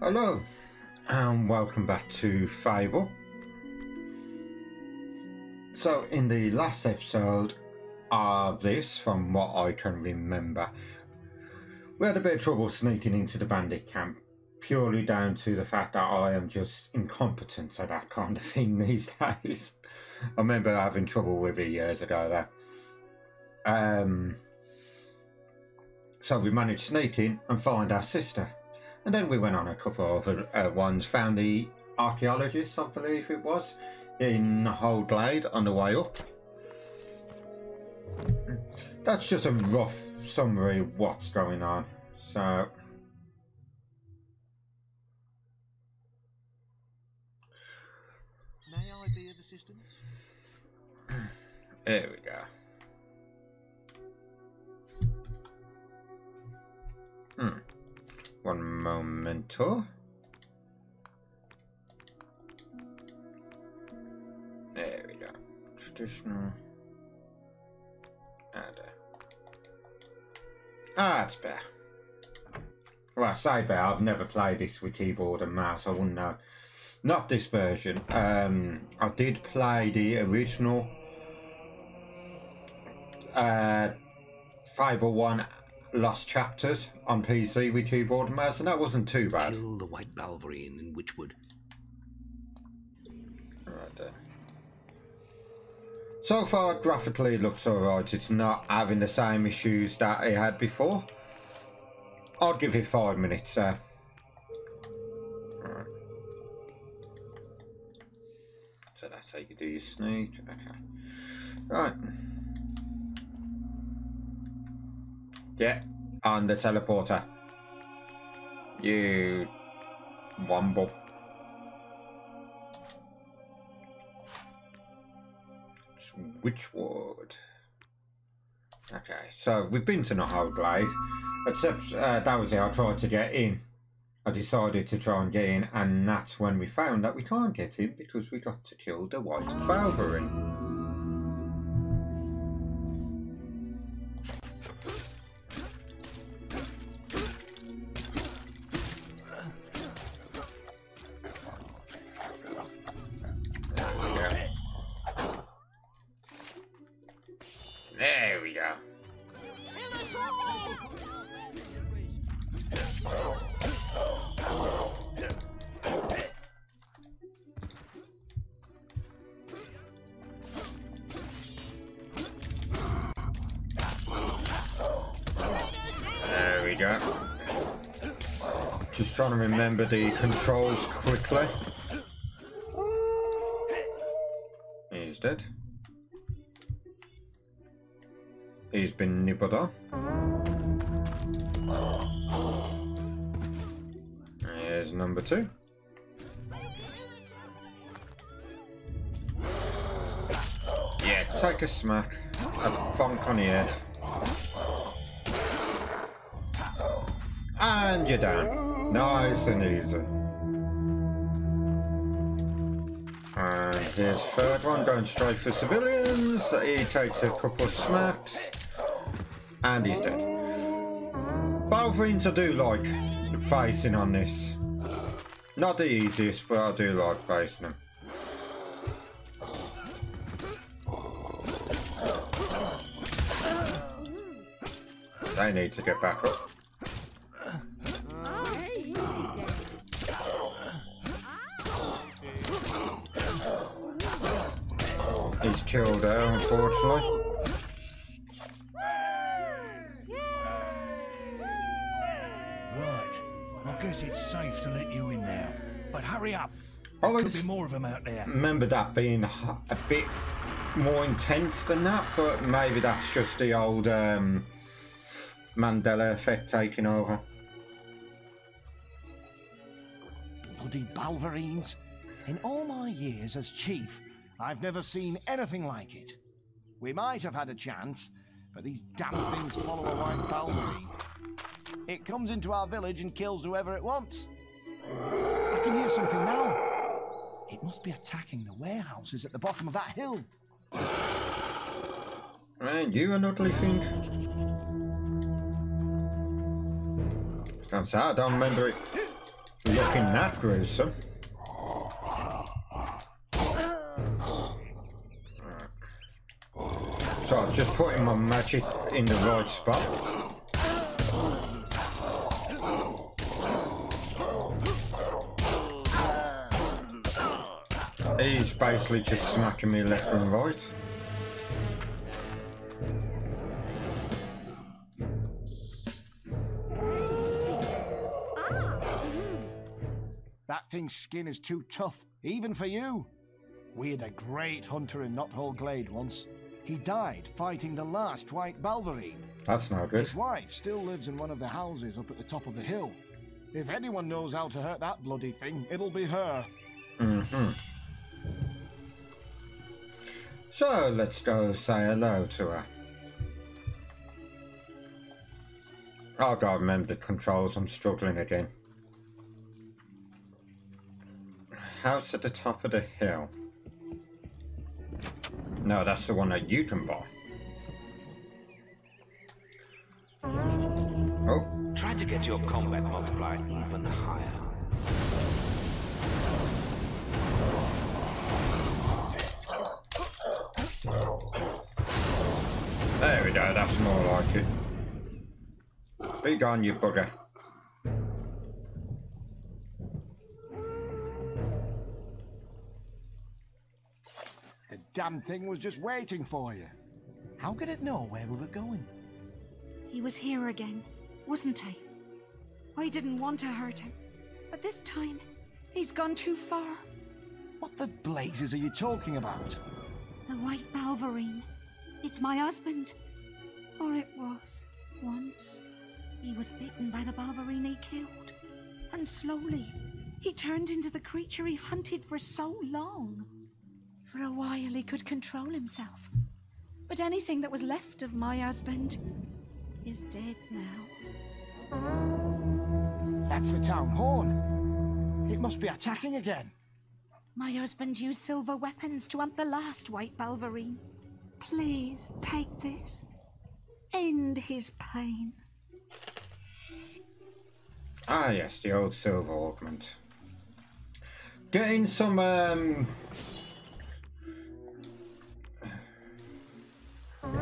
Hello, and welcome back to Fable. So, in the last episode of this, from what I can remember, we had a bit of trouble sneaking into the bandit camp, purely down to the fact that I am just incompetent at that kind of thing these days. I remember having trouble with it years ago, there. Um, so we managed to sneak in and find our sister. And then we went on a couple of other uh, ones, found the archaeologist, I believe it was, in the whole Glade on the way up. That's just a rough summary of what's going on. So. May I be of assistance? There we go. One momento. There we go. Traditional. There. Ah, it's better. Well, I say better. I've never played this with keyboard and mouse. I wouldn't know. Not this version. Um, I did play the original uh, Fable 1 Lost Chapters on PC with keyboard and mouse, and that wasn't too bad. Kill the White Balverine in Witchwood. Right there. So far, graphically, it looks alright. It's not having the same issues that it had before. I'll give it five minutes there. Alright. So that's how you do your sneak. Okay. Right. Yeah, on the teleporter. You wumble. Witchwood. Okay, so we've been to Knothole Glade, except uh, that was it. I tried to get in. I decided to try and get in, and that's when we found that we can't get in because we got to kill the White Balverine. Remember the controls quickly. One, going straight for civilians. He takes a couple of smacks. And he's dead. Balverines I do like facing on this. Not the easiest, but I do like facing them. They need to get back up. He's killed her, unfortunately. Right. I guess it's safe to let you in now. But hurry up. I Could be more of them out there. remember that being a bit more intense than that, but maybe that's just the old um, Mandela effect taking over. Bloody Balverines. In all my years as chief, I've never seen anything like it. We might have had a chance, but these damn things follow a white Balverine. It comes into our village and kills whoever it wants. I can hear something now. It must be attacking the warehouses at the bottom of that hill. And you are not gonna say, I don't remember it looking that gruesome. So I'm just putting my magic in the right spot. He's basically just smacking me left and right. That thing's skin is too tough, even for you. We had a great hunter in Knothole Glade once. He died fighting the last white Balverine. That's not good. His wife still lives in one of the houses up at the top of the hill. If anyone knows how to hurt that bloody thing, it'll be her. Mm -hmm. So let's go say hello to her. Oh god, remember the controls, I'm struggling again. House at the top of the hill. No, that's the one that you can buy. Oh, Try to get your combat multiplier even higher. there we go, that's more like it. Be gone, you bugger. Damn thing was just waiting for you. How could it know where we were going? He was here again, wasn't he? I didn't want to hurt him, but this time, he's gone too far. What the blazes are you talking about? The White Balverine. It's my husband. Or it was, once. He was bitten by the Balverine he killed. And slowly, he turned into the creature he hunted for so long. For a while, he could control himself. But anything that was left of my husband is dead now. That's the town horn. It must be attacking again. My husband used silver weapons to hunt the last White Balverine. Please take this. End his pain. Ah, yes, the old silver augment. Getting some, um...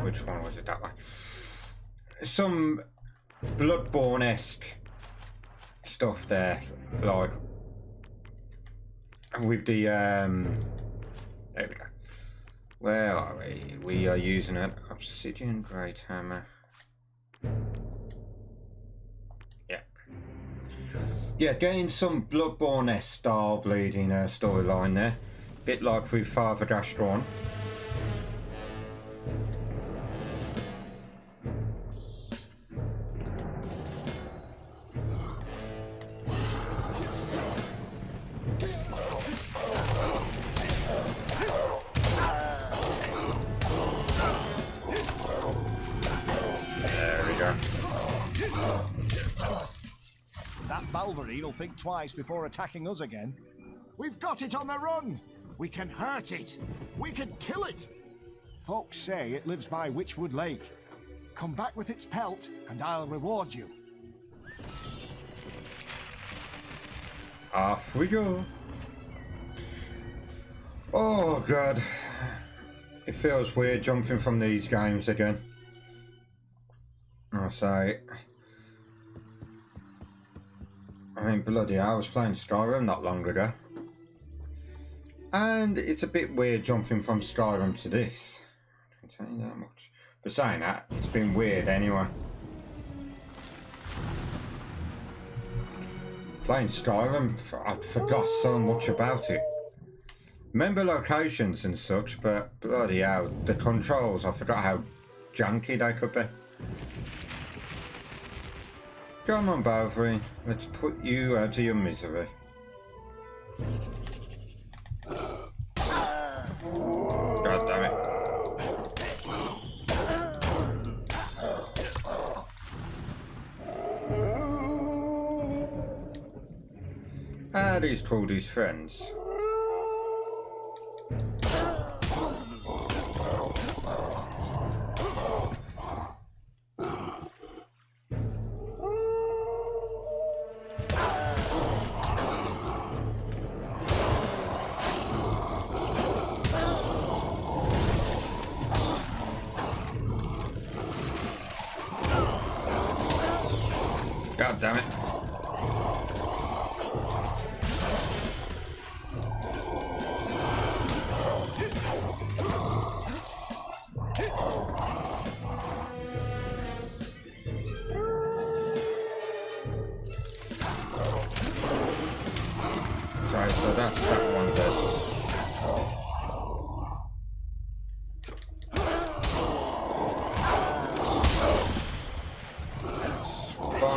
Which one was it, that one? Some Bloodborne-esque stuff there, like... With the, um... There we go. Where are we? We are using an Obsidian Great Hammer. Yeah. Yeah, getting some Bloodborne-esque style bleeding uh, storyline there. Bit like with Father. There Balverine will think twice before attacking us again. We've got it on the run! We can hurt it! We can kill it! Folks say it lives by Witchwood Lake. Come back with its pelt, and I'll reward you. Off we go. Oh god. It feels weird jumping from these games again. I say. Mean, bloody hell, I was playing Skyrim not long ago. And it's a bit weird jumping from Skyrim to this. I can tell you that much. But saying that, it's been weird anyway. Playing Skyrim, I forgot so much about it. Remember locations and such, but bloody hell, the controls, I forgot how janky they could be. Come on, Balverine, let's put you out of your misery. God damn it. Ah, these called his friends.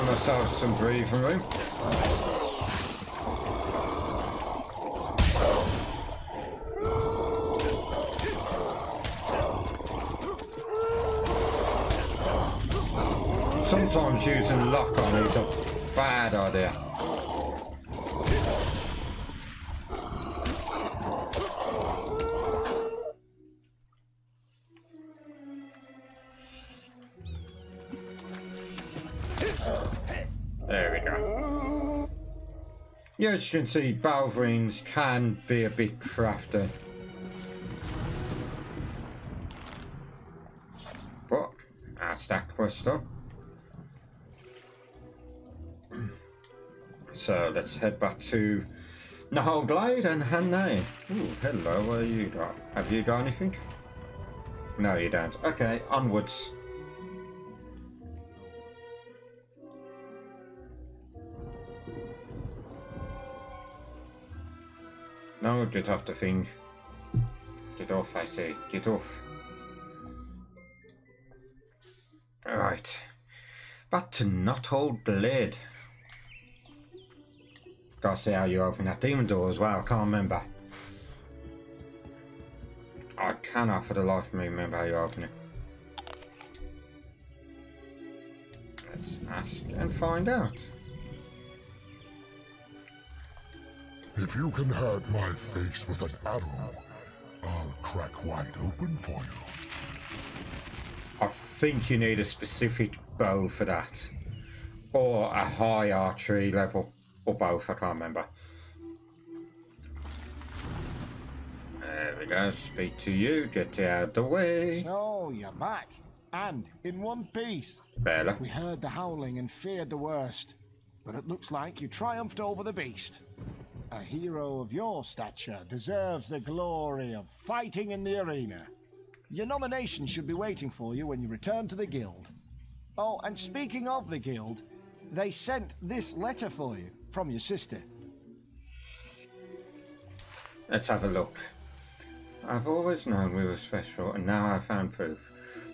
Find some breathing room. Sometimes using lock on is a bad idea. As you can see, Balverines can be a bit crafty. But, that's that quest done. So, let's head back to Knothole Glade and Hannaid. Ooh, hello, what have you got? Have you got anything? No, you don't. Okay, onwards. No, get off the thing. Get off, I say. Get off. Right. Back to not Knothole Blade. Gotta see how you open that demon door as well. I can't remember. I cannot for the life of me remember how you open it. Let's ask and find out. If you can hurt my face with an arrow, I'll crack wide open for you. I think you need a specific bow for that. Or a high archery level. Or both, I can't remember. There we go, speak to you, get out of the way. So, you're back. And in one piece. Bella. We heard the howling and feared the worst. But it looks like you triumphed over the beast. A hero of your stature deserves the glory of fighting in the arena. Your nomination should be waiting for you when you return to the guild. Oh, and speaking of the guild, they sent this letter for you from your sister. Let's have a look. I've always known we were special, and now I've found proof.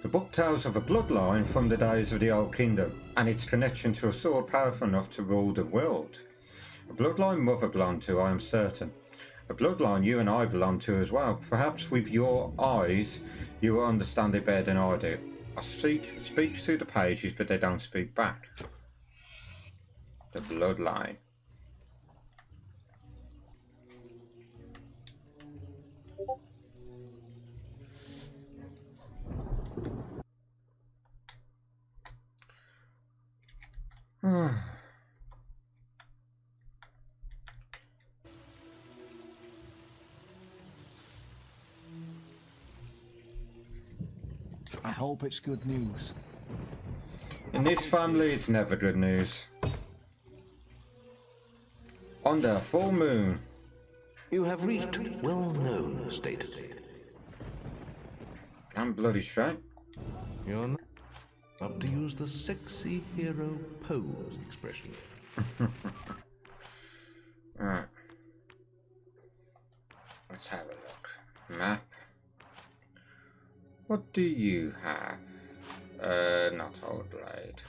The book tells of a bloodline from the days of the Old Kingdom, and its connection to a sword powerful enough to rule the world. A bloodline mother belonged to, I am certain. A bloodline you and I belong to as well. Perhaps with your eyes, you will understand it better than I do. I speak, speak through the pages, but they don't speak back. The bloodline. I hope it's good news. In this family, it's never good news. On the full moon, You have reached well-known status. I'm bloody straight. You're not up to use the sexy hero pose expression. Alright. Let's have a look. Map. What do you have? Uh, not old blade.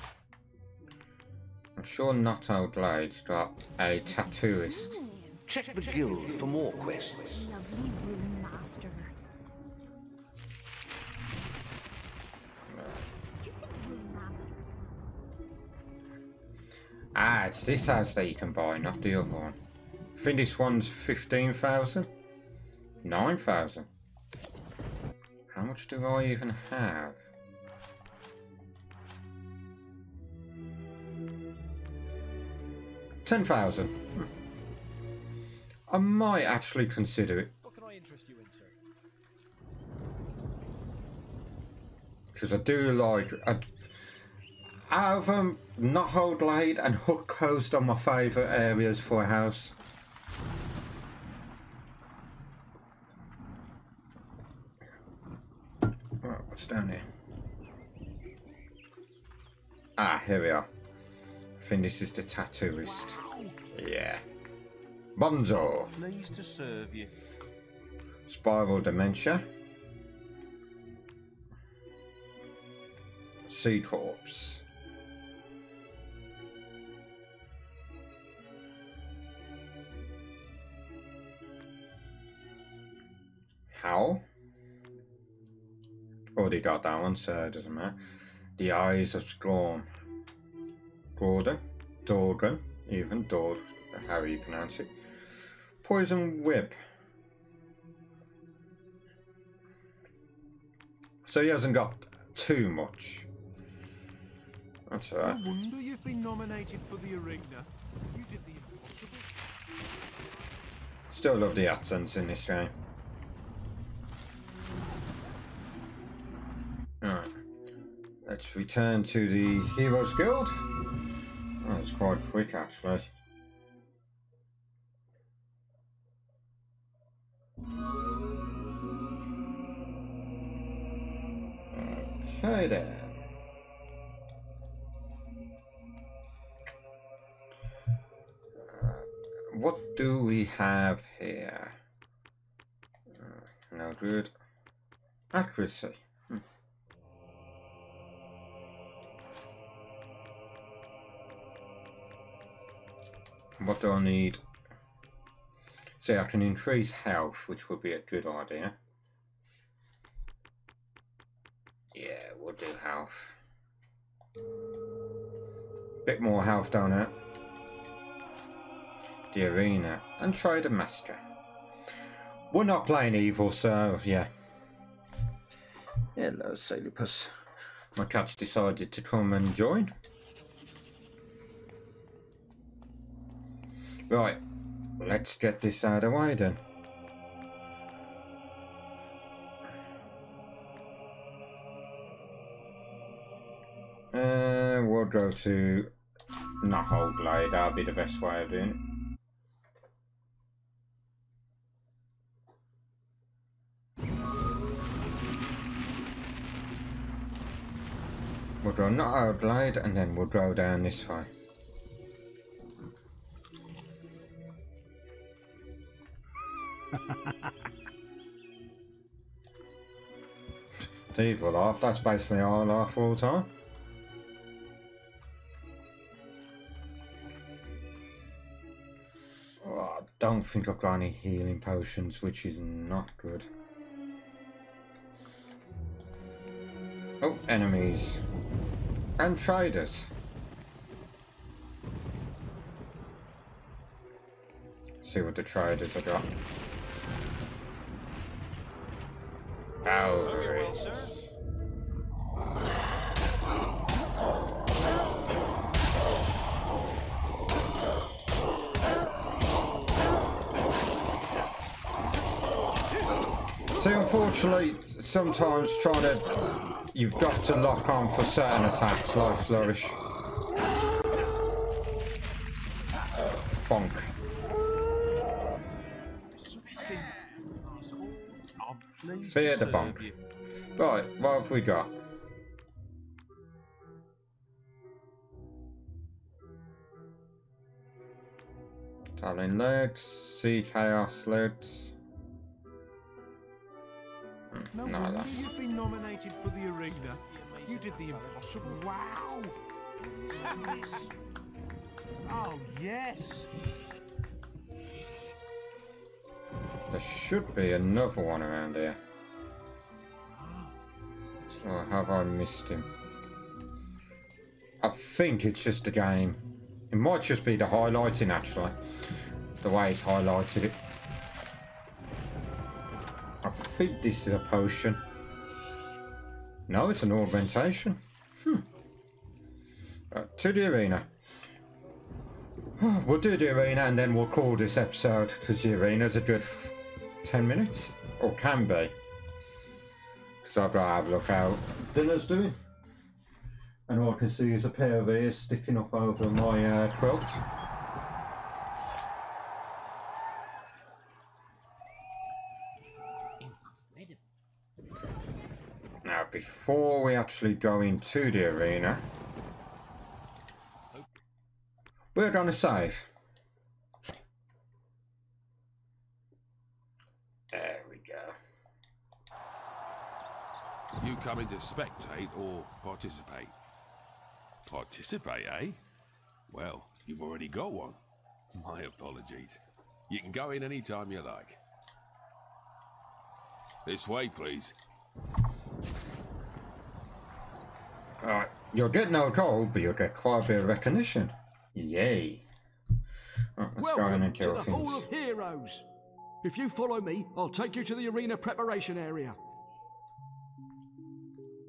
I'm sure not old blade's got a tattooist. Check the guild for more quests. Lovely rune master. Do you think rune masters Ah, it's this house that you can buy, not the other one. I think this one's 15,000? 9,000? How much do I even have? Ten thousand. I might actually consider it What can I interest you into? because I do like. I, out of um, Knothold Glade and Hook Coast are my favourite areas for a house. Right, what's down here? Ah, here we are. I think this is the tattooist. Yeah. Bonzo. Pleased to serve you. Spiral Dementia. Sea Corpse. How? Already got that one, so it doesn't matter. The Eyes of Scorn. Gordon. Dorgan. Even. Dord. How you pronounce it. Poison Whip. So he hasn't got too much. That's alright. wonder you've been nominated for the arena. You did the impossible. Still love the accents in this game. Let's return to the Heroes Guild. Oh, it's quite quick actually. Okay then. Uh, what do we have here? Uh, no good. Accuracy. What do I need? See, I can increase health, which would be a good idea. Yeah, we'll do health. Bit more health down there. The arena. And try the master. We're not playing evil, so yeah. Hello, Salipus. My cat's decided to come and join. Right, let's get this out of the way then. Uh, we'll go to Knothold Glade, that'll be the best way of doing it. We'll go Knothold Glade and then we'll go down this way. Evil laugh, that's basically our laugh all the time. Oh, I don't think I've got any healing potions, which is not good. Oh, enemies. And traders. See what the traders have got. Alvarez. See, unfortunately, sometimes trying to, you've got to lock on for certain attacks like Flourish. Bonk. Fear the bonk. Right, what have we got? Talon legs, sea chaos legs. Hmm, No no, you've been nominated for the arena. You did the impossible. Wow! oh, yes! There should be another one around here. Or have I missed him? I think it's just a game. It might just be the highlighting actually. The way it's highlighted it. I think this is a potion. No, it's an augmentation. Hmm. Uh, to the arena. We'll do the arena and then we'll call this episode because the arena's a good 10 minutes. Or can be. Because I've got to have a look out. dinner's doing. And all I can see is a pair of ears sticking up over my uh, quilt. Now, before we actually go into the arena, we're going to save. There we go. You coming to spectate or participate? Participate, eh? Well, you've already got one. My apologies. You can go in any time you like. This way, please. Alright, you'll get no gold, but you'll get quite a bit of recognition. Yay. Right, let's go in Welcome and to kill the things. Hall of Heroes. If you follow me, I'll take you to the arena preparation area.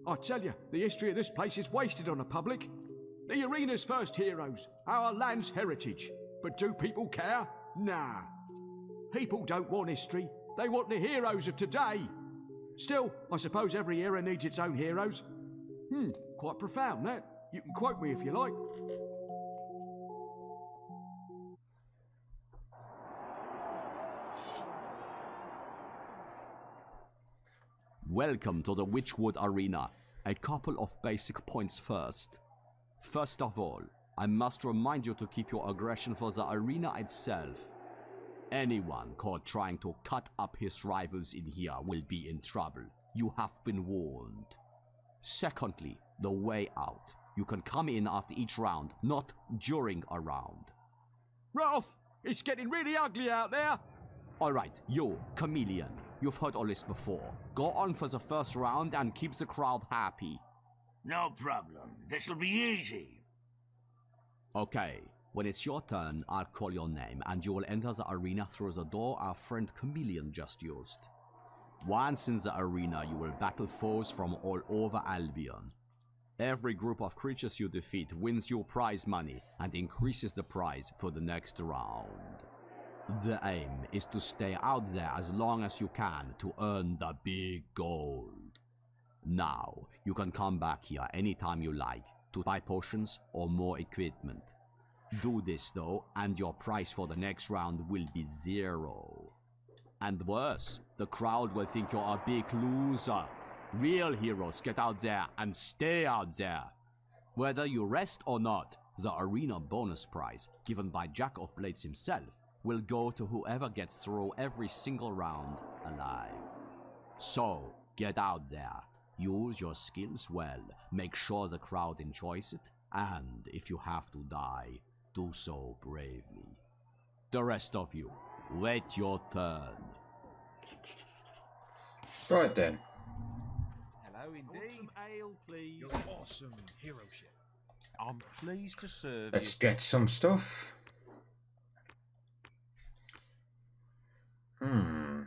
I tell you, the history of this place is wasted on the public. The arena's first heroes, our land's heritage. But do people care? Nah. People don't want history, they want the heroes of today. Still, I suppose every era needs its own heroes. Hmm, quite profound that. You can quote me if you like. Welcome to the Witchwood Arena. A couple of basic points first. First of all, I must remind you to keep your aggression for the arena itself. Anyone caught trying to cut up his rivals in here will be in trouble. You have been warned. Secondly, the way out. You can come in after each round, not during a round. Ralph, it's getting really ugly out there. Alright, you, Chameleon. You've heard all this before. Go on for the first round and keep the crowd happy. No problem. This'll be easy. Okay, when it's your turn, I'll call your name and you will enter the arena through the door our friend Chameleon just used. Once in the arena, you will battle foes from all over Albion. Every group of creatures you defeat wins you prize money and increases the prize for the next round. The aim is to stay out there as long as you can to earn the big gold. Now, you can come back here anytime you like to buy potions or more equipment. Do this though, and your price for the next round will be zero. And worse, the crowd will think you're a big loser. Real heroes get out there and stay out there. Whether you rest or not, the arena bonus prize, given by Jack of Blades himself, will go to whoever gets through every single round alive. So, get out there, use your skills well, make sure the crowd enjoys it, and if you have to die, do so bravely. The rest of you, wait your turn. Right then. Hello, indeed. Some ale, please. Your awesome hero ship. I'm pleased to serve Let's you. get some stuff. Hmm.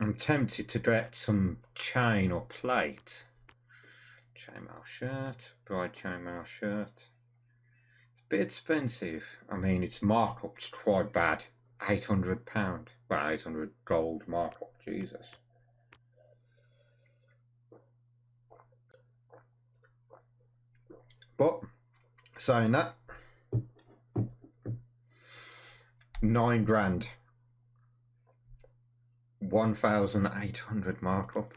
I'm tempted to get some chain or plate. Chainmail shirt, bride chainmail shirt. It's a bit expensive. I mean, its markup's quite bad. Eight hundred pound. Well, eight hundred gold markup. Jesus. But saying that, nine grand, one thousand eight hundred markup.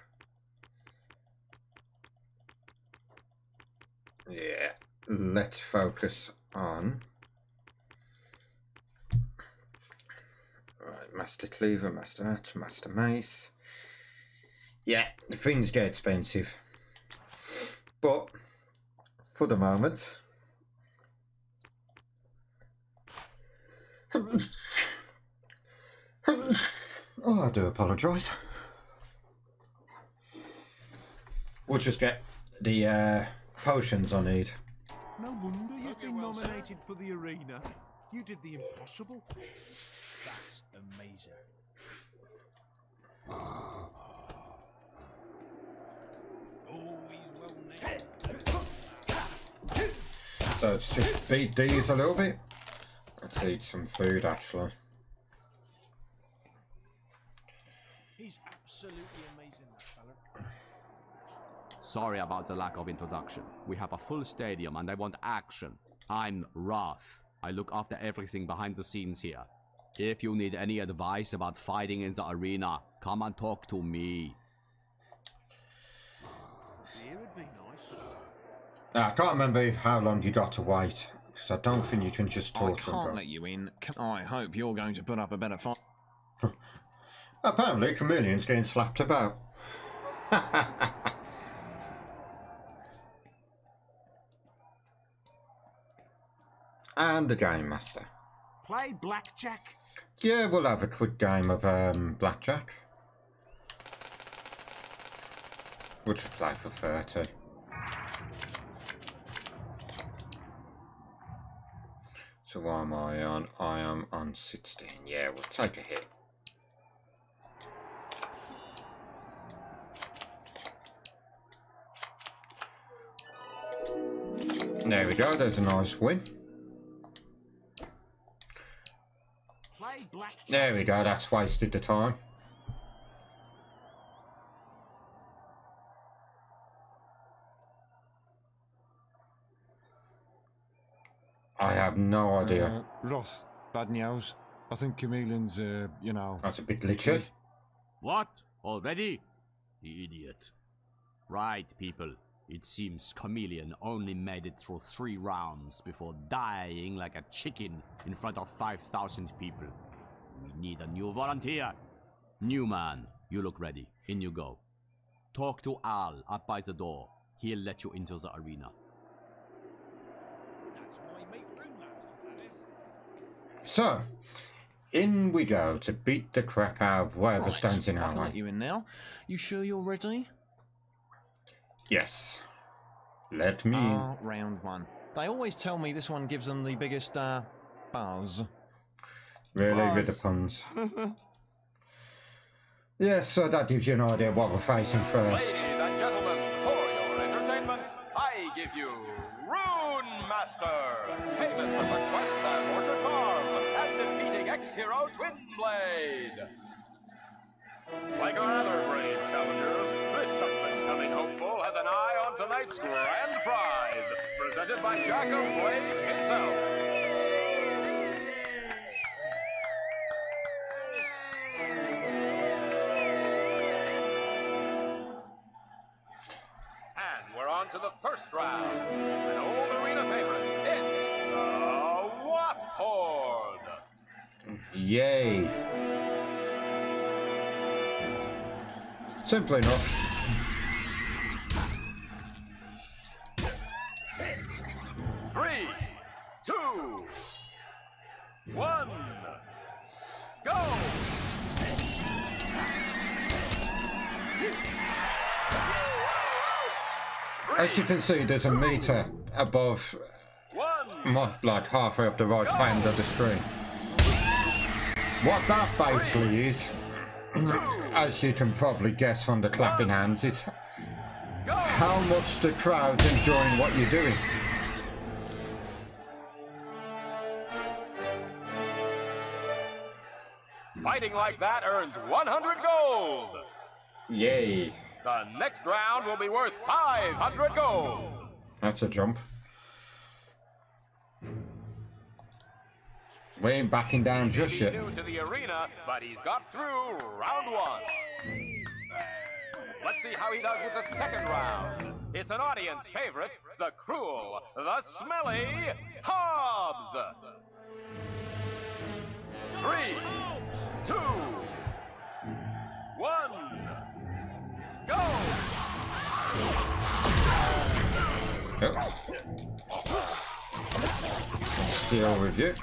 Yeah, let's focus on. Right, Master Cleaver, Master Match, Master Mace. Yeah, things get expensive. But for the moment. Oh, I do apologise. We'll just get the uh, potions I need. No wonder you've been nominated for the arena. You did the impossible. That's amazing. Oh, he's well named. So let's just beat these a little bit. Let's eat some food actually. He's absolutely amazing, that fella. Sorry about the lack of introduction. We have a full stadium and I want action. I'm Wrath. I look after everything behind the scenes here. If you need any advice about fighting in the arena, come and talk to me. Here would be nice. I can't remember how long you got to wait, because I don't think you can just talk to can't let you in. I hope you're going to put up a better fight. Apparently, Chameleon's getting slapped about. and the Game Master. Play blackjack? Yeah, we'll have a quick game of um, blackjack. We'll just play for 30. So why am I on? I am on 16. Yeah, we'll take a hit. There we go, there's a nice win. There we go, that's wasted the time. I have no idea. Uh, Ross, bad news. I think Chameleon's, uh, you know. That's a bit glitchy. What? Already? The idiot. Right, people. It seems Chameleon only made it through three rounds before dying like a chicken in front of 5,000 people. We need a new volunteer. New man, you look ready. In you go. Talk to Al up by the door. He'll let you into the arena. That's my mate Ringmaster, that is. So, in we go to beat the crap out of whatever Right, stands in I our can let way. you in now. You sure you're ready? Yes. Let me in. Ah, round one. They always tell me this one gives them the biggest, uh, buzz. Really, with the puns. Yes, so that gives you an idea what we're facing first. Ladies and gentlemen, for your entertainment, I give you Rune Master, famous for the quest at Orchard Farm and defeating ex-hero Twinblade. Like our other brave challengers, on tonight's grand prize, presented by Jack of Blades himself. And we're on to the first round. An old arena favorite. It's the Wasp Horde. Yay. Simply enough. As you can see, there's a meter above, mo- like halfway up the right hand of the screen. What that basically is, as you can probably guess from the clapping hands, it's how much the crowd's enjoying what you're doing. Fighting like that earns 100 gold. Yay. The next round will be worth 500 gold. That's a jump. We ain't backing down just yet. New to the arena, but he's got through round one. Let's see how he does with the second round. It's an audience favorite, the cruel, the smelly Hobbes. Three, two, one, go! Still with you.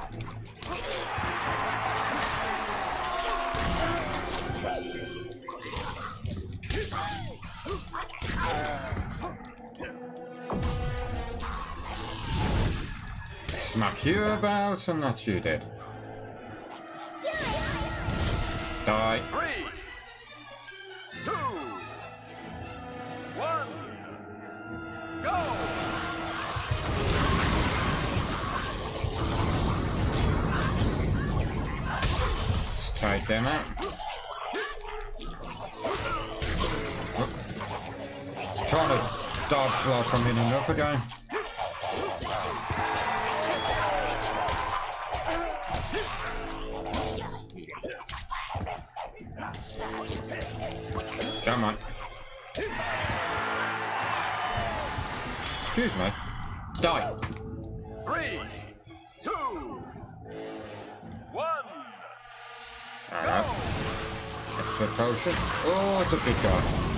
Smack you about, and that's you dead. Die. Let's take them trying to dodge like I'm in another game. Come on. Excuse me. Die. Potion. Oh, it's a big guy.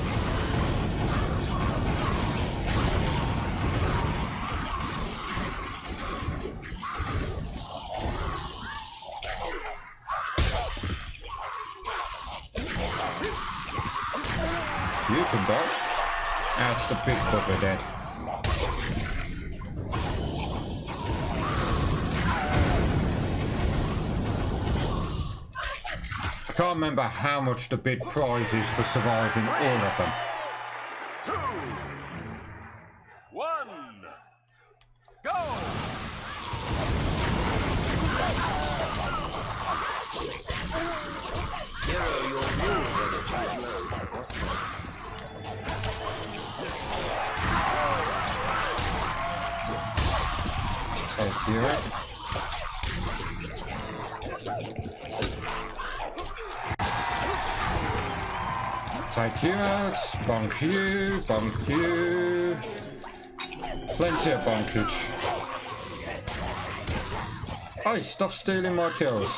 Remember how much the big prize is for surviving all of them. Bonk you, bonk. Plenty of bonkage. Hey, stop stealing my kills.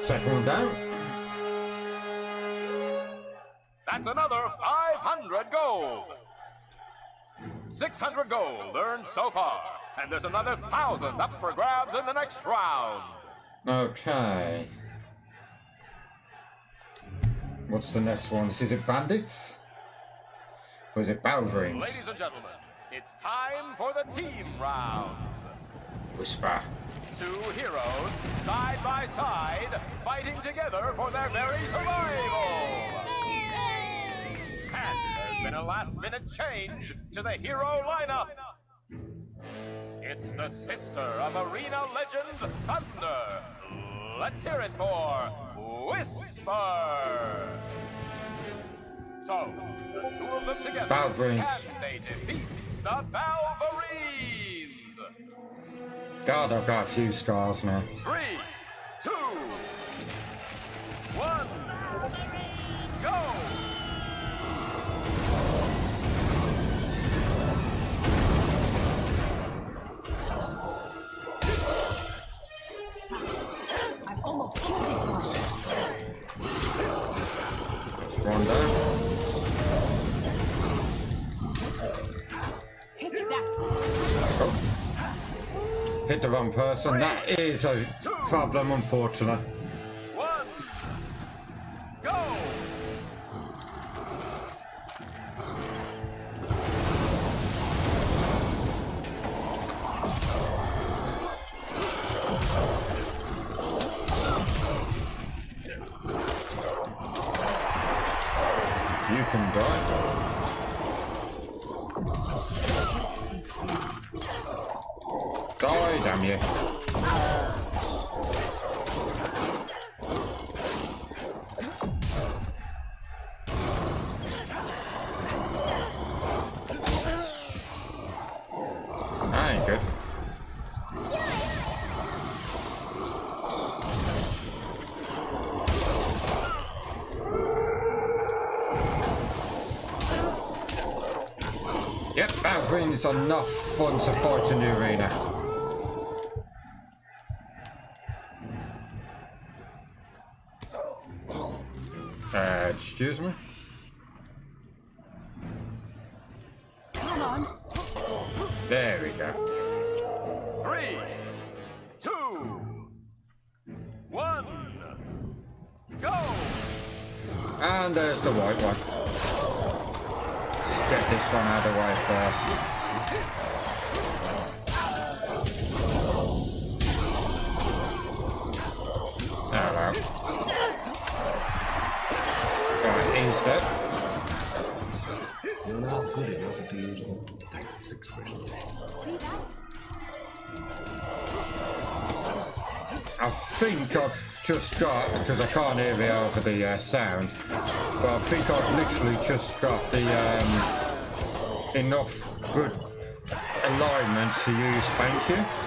Second down. That's another 500 gold. 600 gold earned so far. And there's another 1,000 up for grabs in the next round. Okay. What's the next one? Is it bandits? Or is it Balverines? Ladies and gentlemen, it's time for the team rounds. Whisper. Two heroes, side by side, fighting together for their very survival. And there's been a last minute change to the hero lineup. It's the sister of arena legend Thunder. Let's hear it for Whisper. So, the two of them together, can they defeat the Balverines? God, I've got a few scars now. Three, two, one, go! Down. Hit the wrong person. That is a problem, unfortunately. Are not fun to fight in the arena. Uh, excuse me? Come on. There we go. Three, two, one, go! And there's the white one. Let's get this one out of the way first. I think I've just got, because I can't hear the over the uh, sound, but I think I've literally just got the um, enough good alignment to use thank you.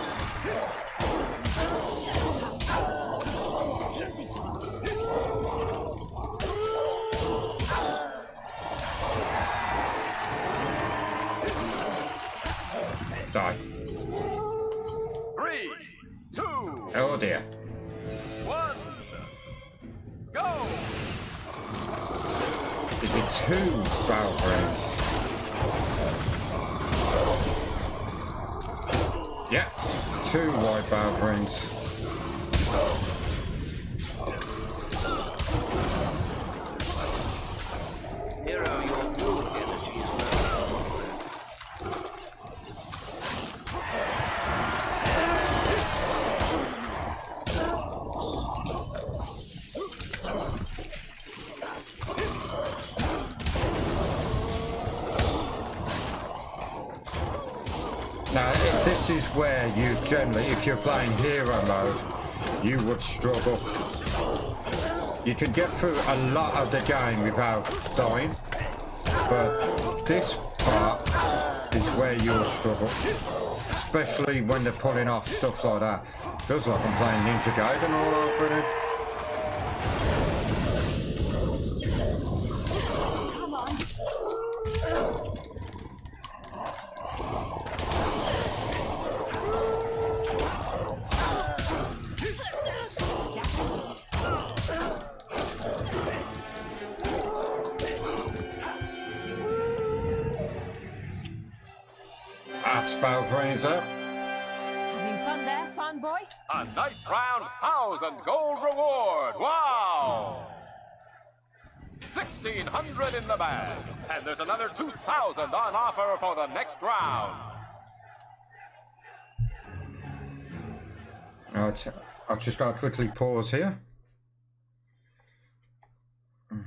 You're playing hero mode, you would struggle. You can get through a lot of the game without dying, but this part is where you'll struggle. Especially when they're pulling off stuff like that. Feels like I'm playing Ninja Gaiden all over again. 1,000 on offer for the next round. Right, I've just got to quickly pause here. Hmm.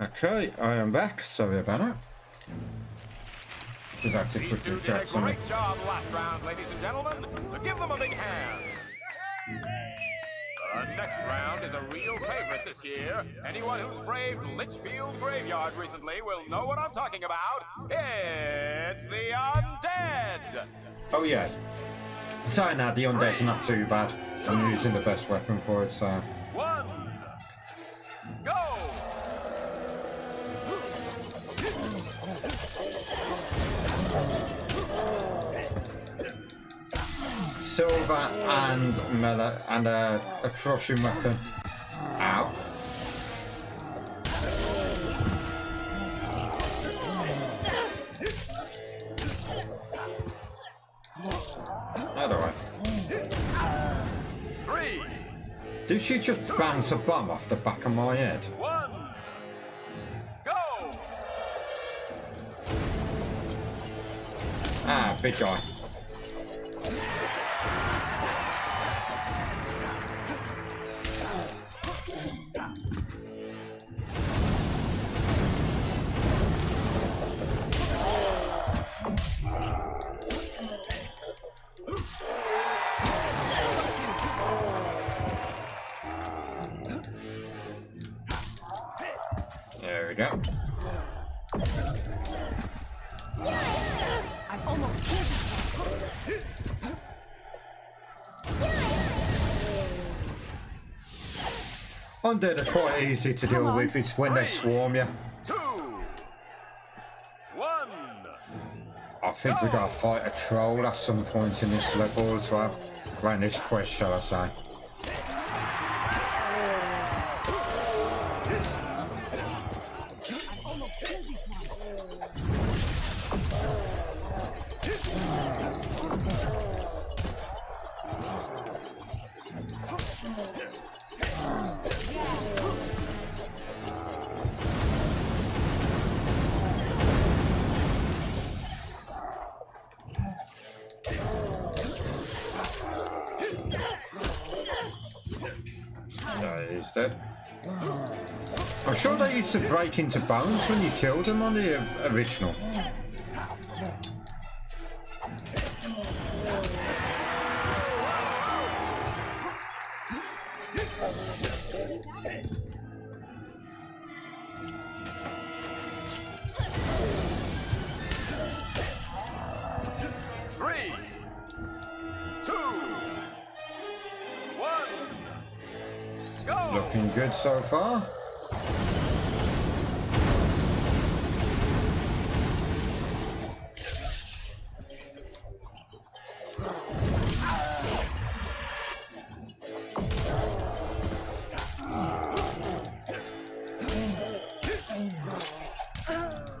Okay, I am back. Sorry about that. Just have to These quickly check something. Great job last round, ladies and gentlemen. Give them a big hand. The next round is a real favorite this year. Anyone who's braved Lychfield Graveyard recently will know what I'm talking about. It's the Undead! Oh yeah. Saying that, the undead's not too bad. I'm using the best weapon for it, so... One, go! Silver and melee and a, a crushing weapon. Ow. Three, Did she just bounce a bomb off the back of my head? one, go! Ah, big guy. Undead are quite easy to deal with. It's when they swarm you. Two, one. I think we gotta fight a troll at some point in this level as well. Right, this quest, shall I say. Into bones when you killed them on the original.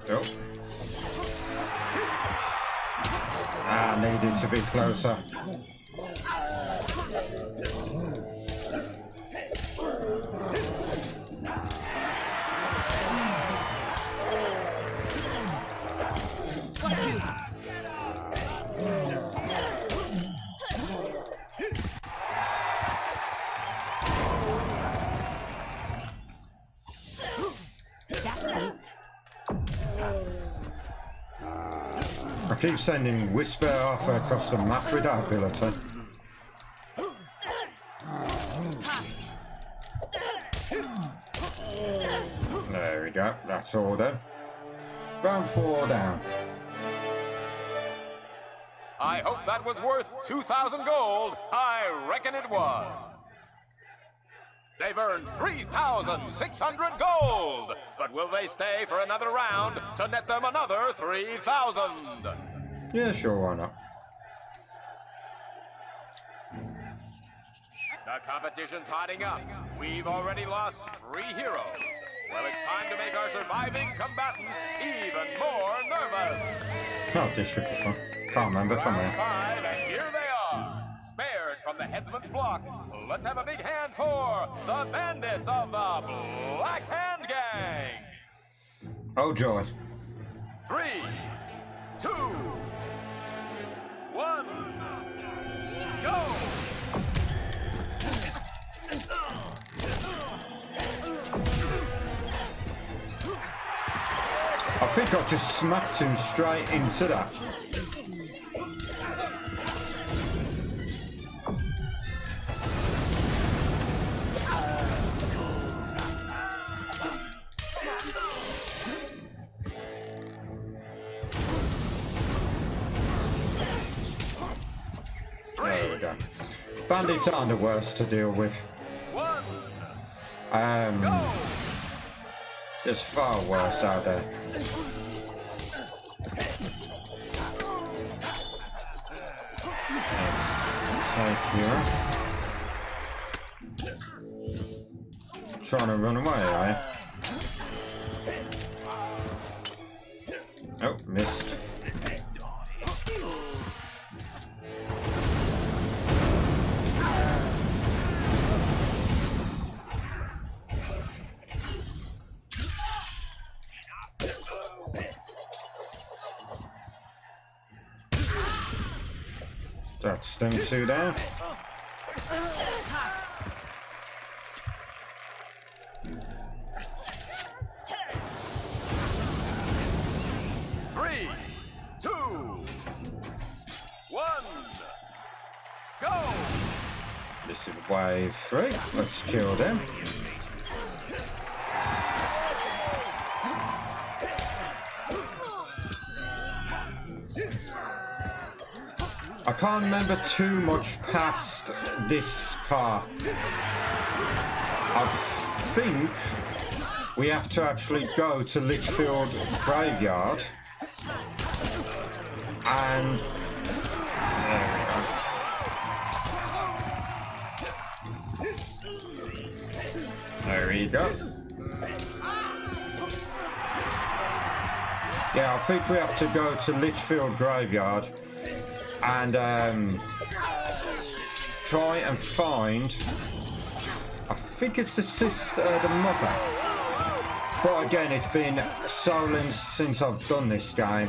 Oh. Ah, needed to be closer. Sending Whisper off across the map with that ability. There we go, that's all done. Round four down. I hope that was worth 2,000 gold. I reckon it was. They've earned 3,600 gold. But will they stay for another round to net them another 3,000? Yeah, sure, why not? The competition's hotting up. We've already lost three heroes. Well, it's time to make our surviving combatants even more nervous. Oh, this should be fun. Can't remember from there. five, and here they are. Spared from the headsman's block. Let's have a big hand for the bandits of the Black Hand Gang. Oh, joy. Three, two, one, go! I think I just smacked him straight into that. Bandits aren't the worst to deal with. Um, there's far worse out there. Take here. Trying to run away, are That's them too much past this part. I think we have to actually go to Lychfield Graveyard and there we go. Yeah, I think we have to go to Lychfield Graveyard and um, try and find. I think it's the sister, uh, the mother. But again, it's been so long since I've done this game.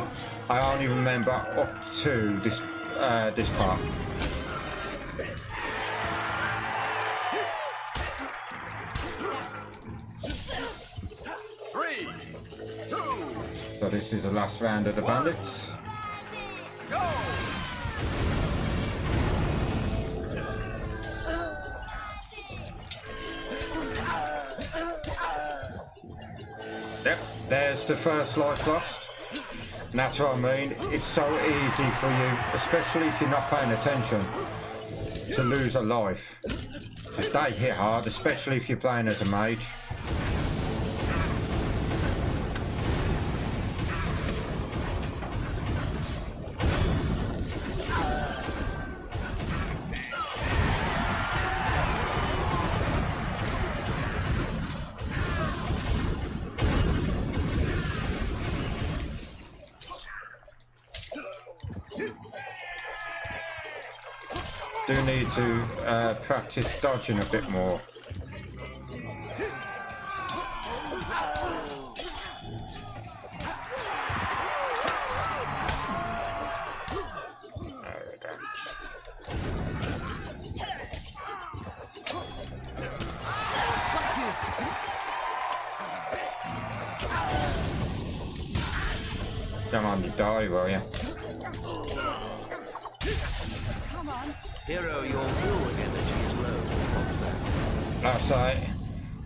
I only remember up to this uh, this part. Three, two, So this is the last round of the bandits. go! There's the first life lost. And that's what I mean. It's so easy for you, especially if you're not paying attention, to lose a life. Because they hit hard, especially if you're playing as a mage. Uh, practice dodging a bit more.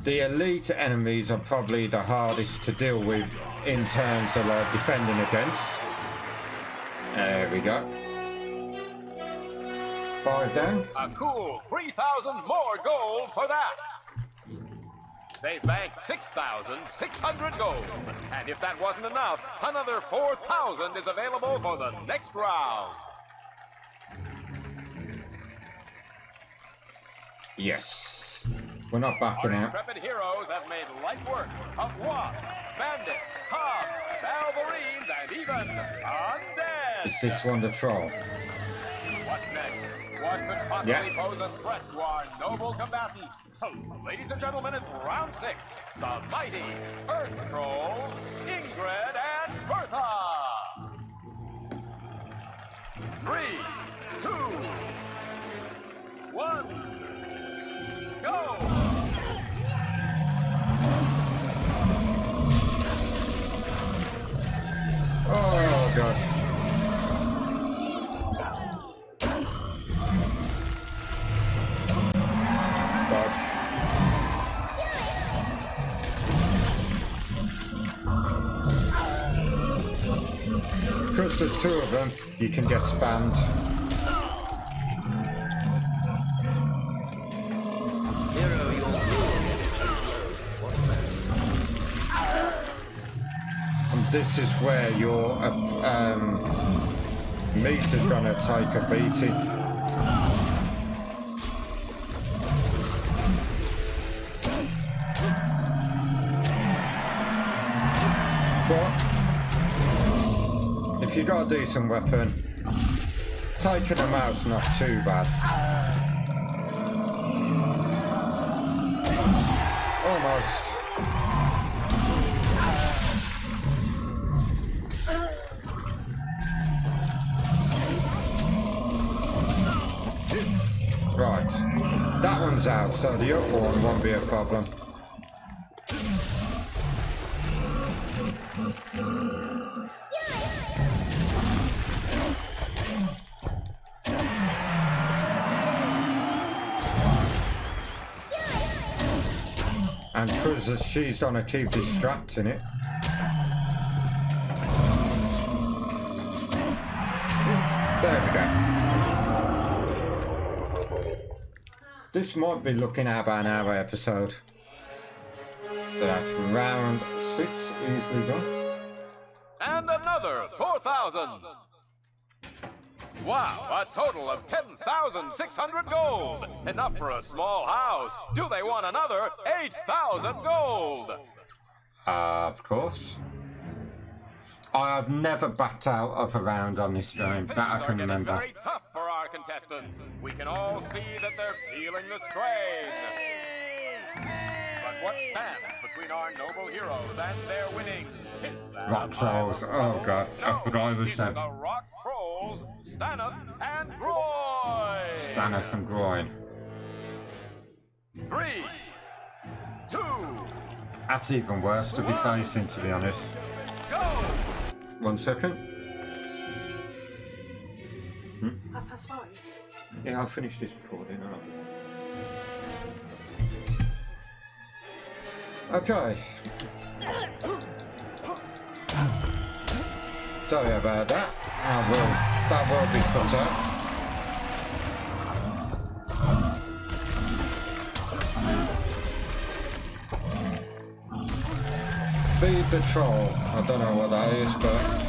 The elite enemies are probably the hardest to deal with in terms of like defending against. There we go. Five down. A cool 3,000 more gold for that. They banked 6,600 gold. And if that wasn't enough, another 4,000 is available for the next round. Yes. We're not backing Our out. intrepid heroes have made light work of wasps, bandits, hogs, balverines, and even undead. Is this one the troll? What's next? What could possibly Yeah. pose a threat to our noble combatants? Ladies and gentlemen, it's round six. The mighty Earth Trolls, Ingrid and Bertha. Three, two, one! Oh god. Dodge. Because there's two of them, you can get spammed. This is where your uh, um, meter's gonna take a beating. But if you got a decent weapon, taking them out's not too bad. Almost. So the other one won't be a problem. And because she's gonna keep distracting it. Might be looking at about an hour episode. So that's round six easily done. And another 4,000. Wow, a total of 10,600 gold. Enough for a small house. Do they want another 8,000 gold? Of course. I have never backed out of a round on this game, Things that I can remember. Very tough for our contestants. We can all see that they're feeling the strain. But what stands between our noble heroes and their winnings? Rock trolls, oh god, I forgot it was them. the rock trolls, Staneth and Groin. Staneth and Groin. Three, two, That's even worse to be facing, to be honest. go! One second. Hmm? Half past five. Yeah, I'll finish this recording. I'll... Okay. Sorry about that. I will. That will be cut out. Feed the troll. I don't know what that is, but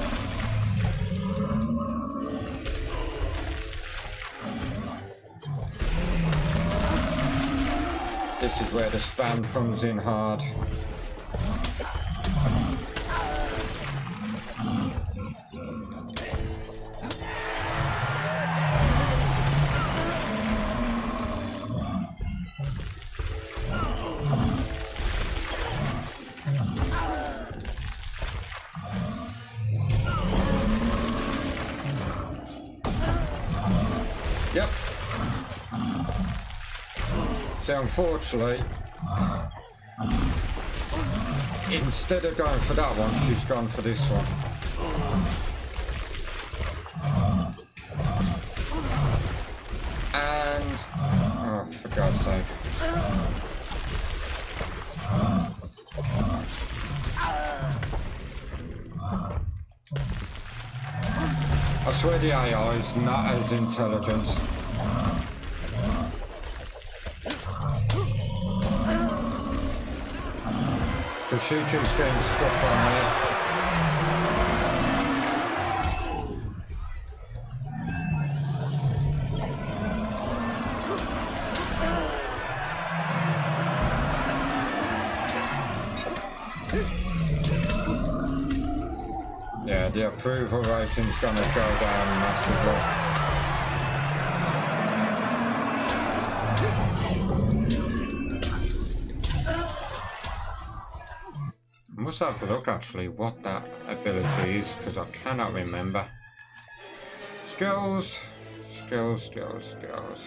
This is where the spam comes in hard. Unfortunately, instead of going for that one, she's gone for this one. And oh, for God's sake. I swear the AI is not as intelligent. Because she keeps getting stuck on me. Yeah, the approval rating's gonna go down massively. Have a look actually what that ability is because I cannot remember. Skills, skills, skills, skills.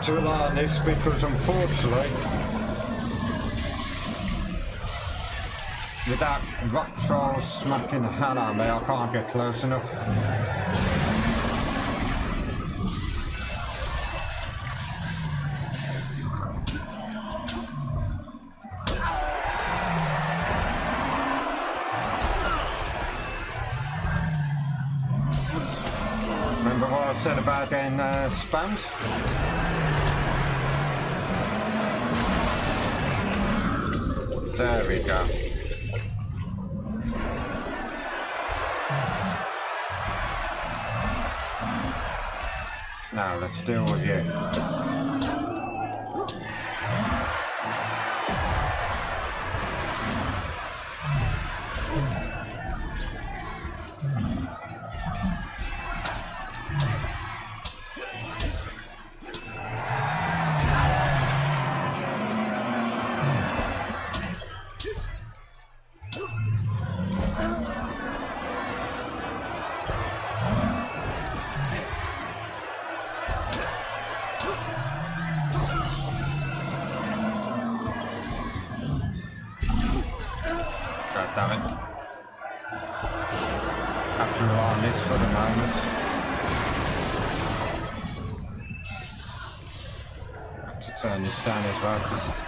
Have to rely this because unfortunately with that rock troll smacking the hell out of me I can't get close enough. I said about getting uh, spammed? There we go. Now let's deal with you.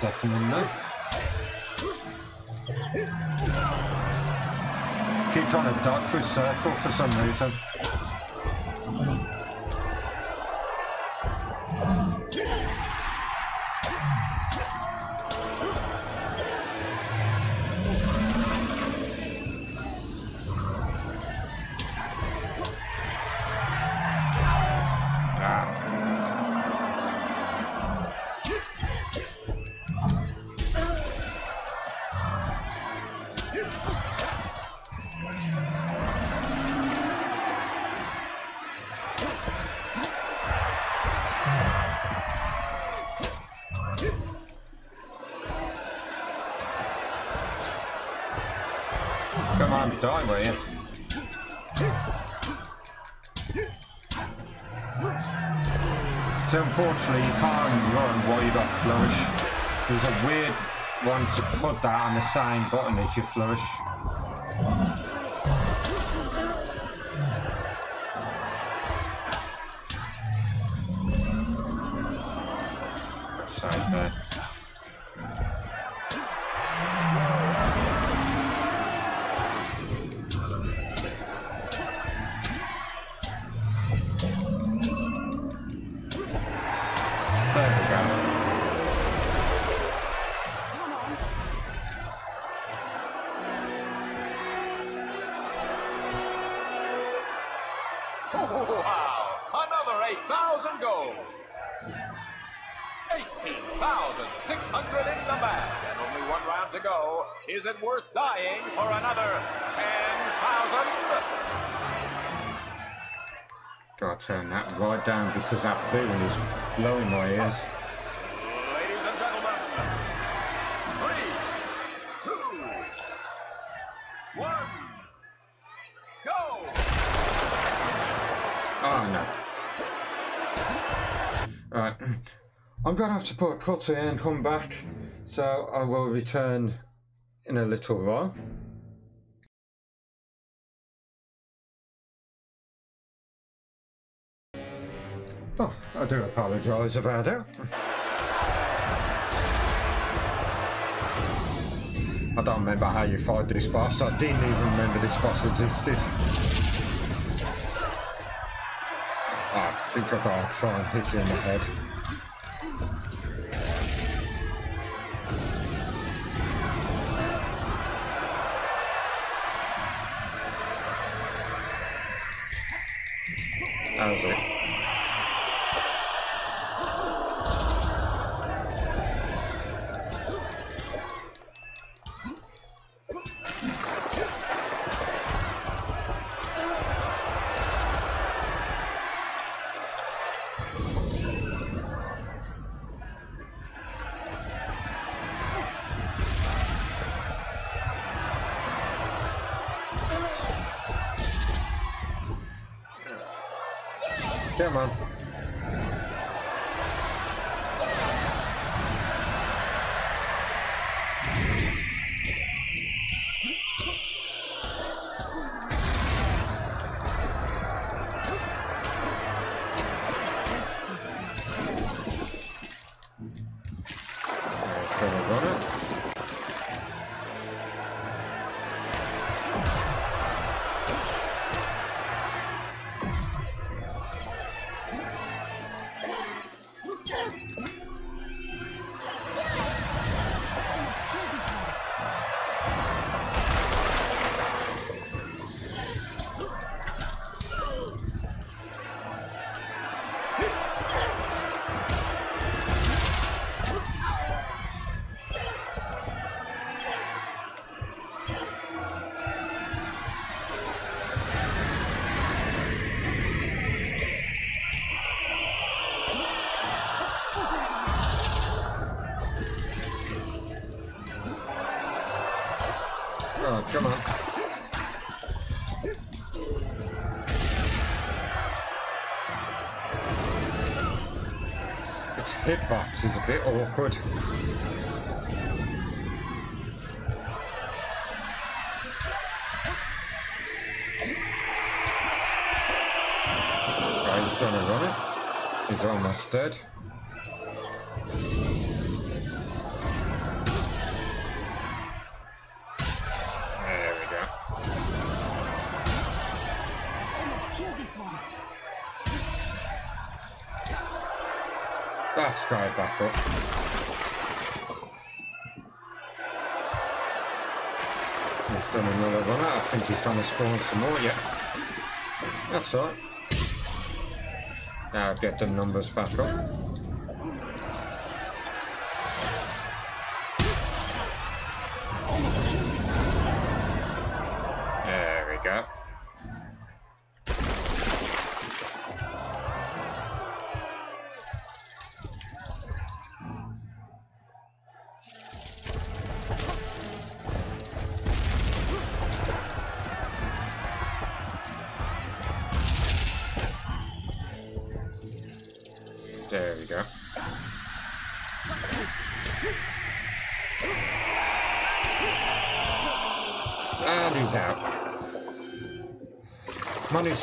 Deafening me. Keep trying to dodge this circle for some reason. You got flourish. There's a weird one to put that on the same button as your flourish. There. There that down because that boom is blowing my ears. Ladies and gentlemen, three, two, one, go! Oh no. Right. I'm gonna have to put a cut in and come back, so I will return in a little while. Do apologise about it. I don't remember how you fight this boss. I didn't even remember this boss existed. I think I gotta try and hit you in the head. Come on. Is a bit awkward. He's gonna run it. He's almost dead. Going back up. He's done another one. I think he's going to spawn some more yet. That's alright. Now get the numbers back up.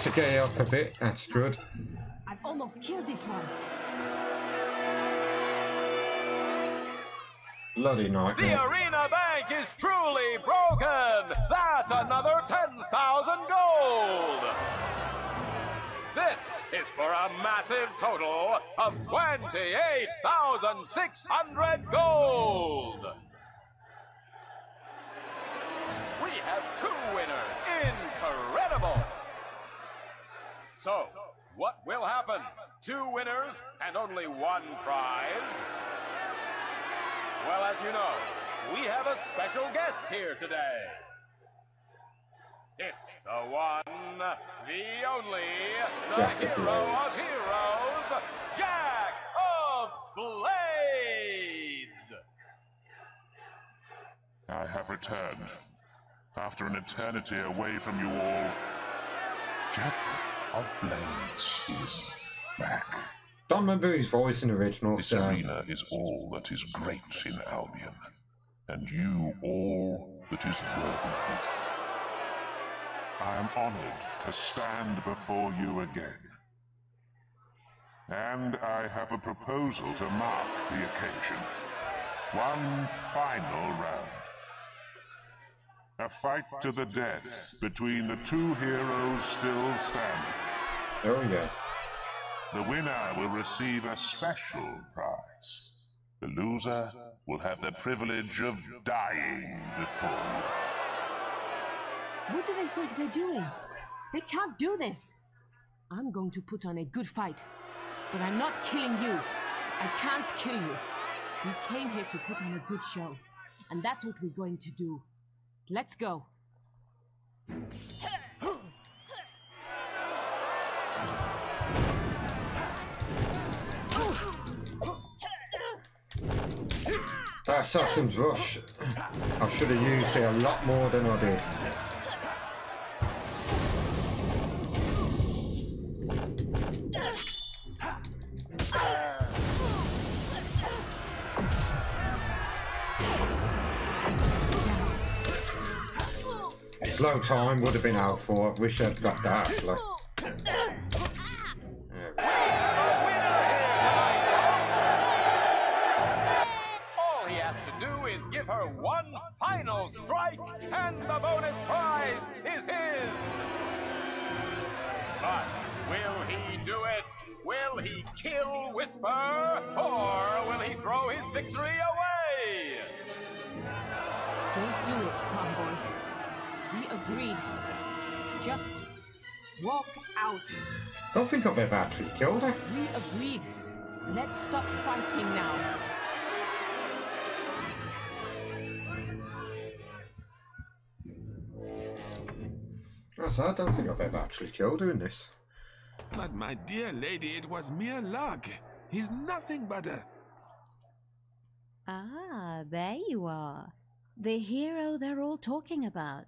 To get up a bit, that's good. I've almost killed this one. Bloody night. The arena bank is truly broken! That's another 10,000 gold! This is for a massive total of 28,600 gold! Two winners and only one prize? Well, as you know, we have a special guest here today. It's the one, the only, the Jack hero Blades. of heroes, Jack of Blades! I have returned. After an eternity away from you all, Jack of Blades is back. Don't remember his voice in the original, This so. arena is all that is great in Albion, and you all that is worthy of it. I am honored to stand before you again. And I have a proposal to mark the occasion. One final round. A fight to the death between the two heroes still standing. Oh, yeah. The winner will receive a special prize. The loser will have the privilege of dying before you. What do they think they're doing? They can't do this. I'm going to put on a good fight. But I'm not killing you. I can't kill you. We came here to put on a good show. And that's what we're going to do. Let's go. Assassin's Rush, I should have used it a lot more than I did. Slow time would have been out for. I wish I'd got that actually. We agreed. Just walk out. Don't think I've ever actually killed her. We agreed. Let's stop fighting now. That's, I don't think I've ever actually killed her in this. But my dear lady, it was mere luck. He's nothing but a. Ah, there you are. The hero they're all talking about.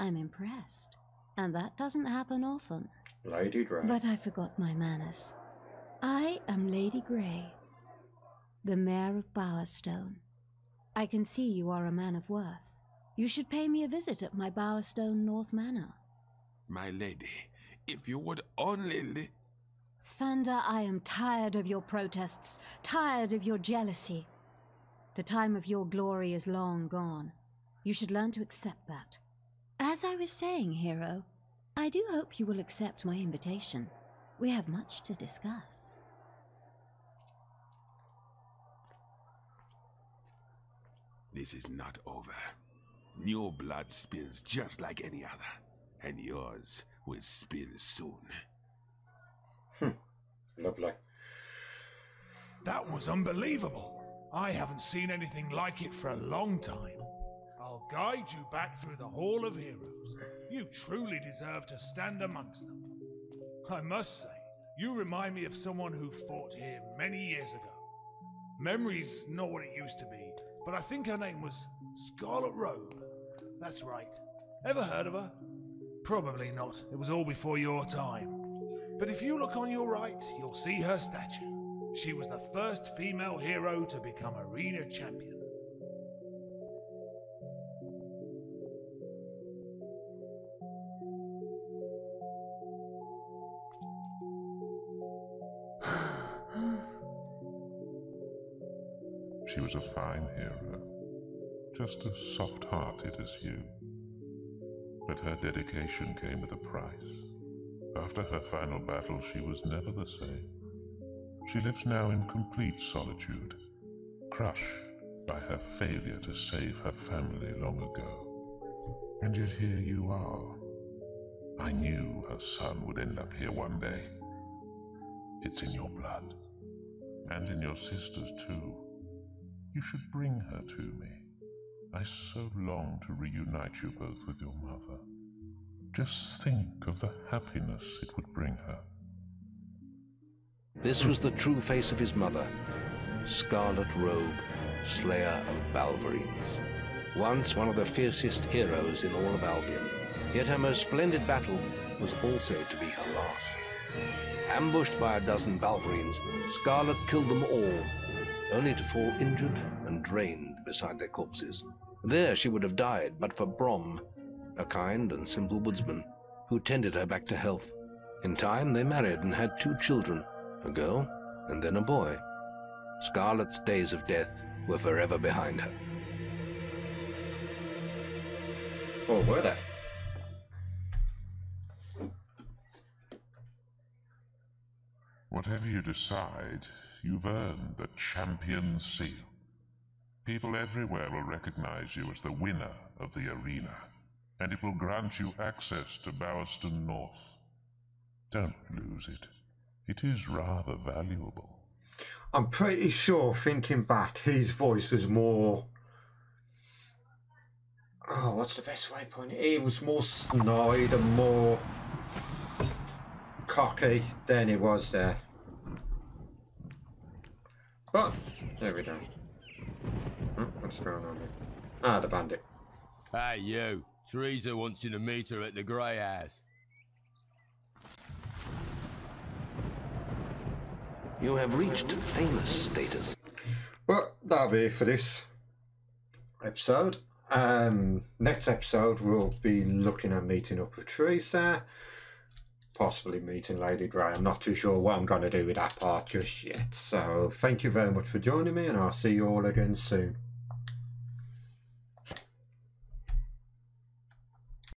I'm impressed. And that doesn't happen often. Lady Grey. But I forgot my manners. I am Lady Grey, the Mayor of Bowerstone. I can see you are a man of worth. You should pay me a visit at my Bowerstone North Manor. My lady, if you would only. Li- Thunder, I am tired of your protests, tired of your jealousy. The time of your glory is long gone. You should learn to accept that. As I was saying, hero, I do hope you will accept my invitation. We have much to discuss. This is not over. Your blood spills just like any other, and yours will spill soon. Hmm. Lovely. That was unbelievable. I haven't seen anything like it for a long time. I'll guide you back through the Hall of Heroes. You truly deserve to stand amongst them. I must say, you remind me of someone who fought here many years ago. Memory's not what it used to be, but I think her name was Scarlet Robe. That's right. Ever heard of her? Probably not. It was all before your time. But if you look on your right, you'll see her statue. She was the first female hero to become arena champion. Was a fine hero, just as soft hearted as you. But her dedication came at a price. After her final battle, she was never the same. She lives now in complete solitude, crushed by her failure to save her family long ago. And yet here you are. I knew her son would end up here one day. It's in your blood. And in your sister's too. You should bring her to me. I so long to reunite you both with your mother. Just think of the happiness it would bring her. This was the true face of his mother, Scarlet Robe, Slayer of Balverines. Once one of the fiercest heroes in all of Albion, yet her most splendid battle was also to be her last. Ambushed by a dozen Balverines, Scarlet killed them all, only to fall injured and drained beside their corpses. There she would have died but for Brom, a kind and simple woodsman, who tended her back to health. In time they married and had two children, a girl and then a boy. Scarlet's days of death were forever behind her. Or were they? Whatever you decide, you've earned the champion seal. People everywhere will recognize you as the winner of the arena, and it will grant you access to Bowerstone North. Don't lose it. It is rather valuable. I'm pretty sure, thinking back, his voice was more. Oh, what's the best way of putting it? He was more snide and more cocky than he was there. But, there we go. Hmm, what's going on here? Ah, the bandit. Hey, you. Theresa wants you to meet her at the Grey House. You have reached famous status. Well, that'll be it for this episode. Um, next episode, we'll be looking at meeting up with Theresa, possibly meeting Lady Grey. I'm not too sure what I'm going to do with that part just yet. So, thank you very much for joining me, and I'll see you all again soon.